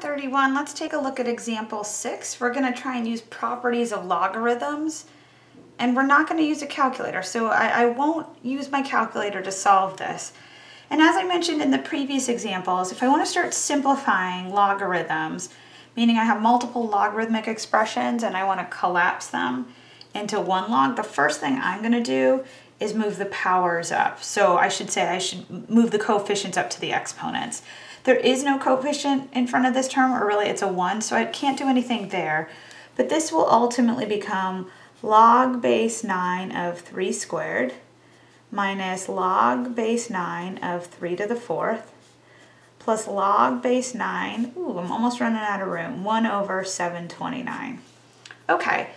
Math 31, let's take a look at example six. We're gonna try and use properties of logarithms and we're not gonna use a calculator. So I, I won't use my calculator to solve this. And as I mentioned in the previous examples, if I wanna start simplifying logarithms, meaning I have multiple logarithmic expressions and I wanna collapse them into one log, the first thing I'm gonna do is move the powers up. So I should say I should move the coefficients up to the exponents. There is no coefficient in front of this term, or really it's a 1, so I can't do anything there. But this will ultimately become log base 9 of 3 squared minus log base 9 of 3 to the 4th plus log base 9, ooh, I'm almost running out of room, 1 over 729. Okay,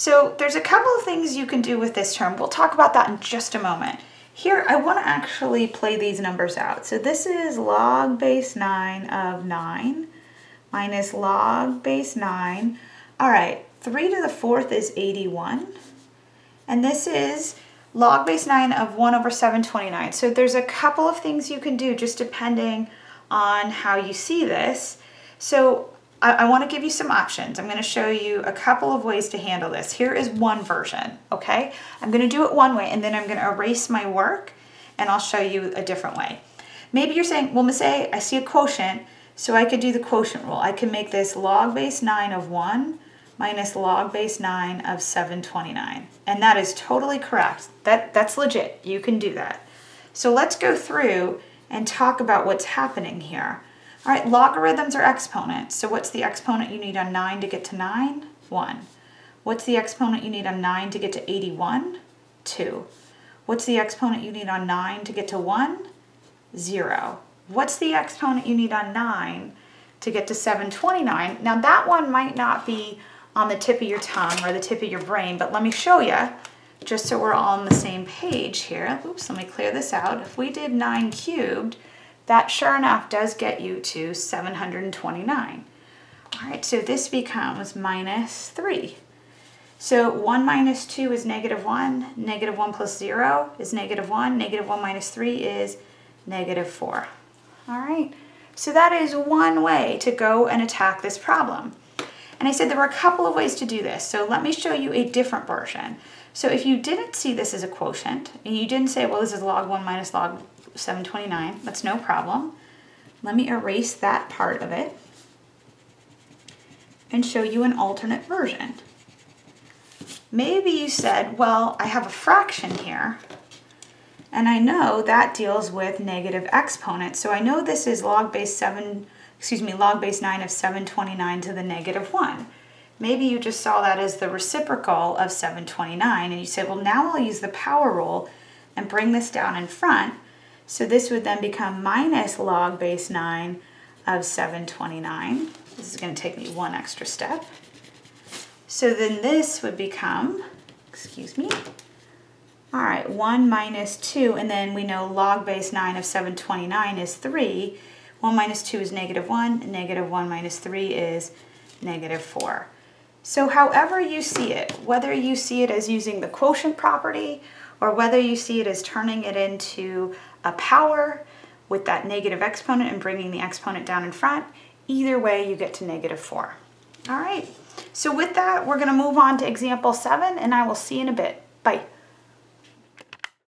so there's a couple of things you can do with this term. We'll talk about that in just a moment. Here, I want to actually play these numbers out. So this is log base 9 of 9 minus log base 9. All right, 3 to the 4th is 81. And this is log base 9 of 1 over 729. So there's a couple of things you can do just depending on how you see this. So I, I want to give you some options. I'm going to show you a couple of ways to handle this. Here is one version, okay? I'm going to do it one way and then I'm going to erase my work and I'll show you a different way. Maybe you're saying, well, Miss A, I see a quotient, so I could do the quotient rule. I can make this log base 9 of 1 minus log base 9 of 729. And that is totally correct. That, that's legit. You can do that. So let's go through and talk about what's happening here. All right, logarithms are exponents. So what's the exponent you need on 9 to get to 9? 1. What's the exponent you need on 9 to get to 81? 2. What's the exponent you need on 9 to get to 1? 0. What's the exponent you need on 9 to get to 729? Now that one might not be on the tip of your tongue or the tip of your brain, but let me show you just so we're all on the same page here. Oops, let me clear this out. If we did 9 cubed, that sure enough does get you to 729. All right, so this becomes minus 3. So 1 minus 2 is negative 1, negative 1 plus 0 is negative 1, negative 1 minus 3 is negative 4. All right, so that is one way to go and attack this problem. And I said there were a couple of ways to do this, so let me show you a different version. So if you didn't see this as a quotient, and you didn't say, well, this is log 1 minus log 729. That's no problem. Let me erase that part of it and show you an alternate version. Maybe you said, well, I have a fraction here, and I know that deals with negative exponents. So I know this is log base 7, excuse me, log base 9 of 729 to the negative 1. Maybe you just saw that as the reciprocal of 729, and you said, well, now I'll use the power rule and bring this down in front so this would then become minus log base 9 of 729. This is going to take me one extra step. So then this would become, excuse me, all right, 1 minus 2, and then we know log base 9 of 729 is 3. 1 minus 2 is negative 1, negative 1 minus 3 is negative 4. So however you see it, whether you see it as using the quotient property or whether you see it as turning it into a power with that negative exponent and bringing the exponent down in front, either way you get to negative 4. All right, so with that, we're going to move on to example 7, and I will see you in a bit. Bye.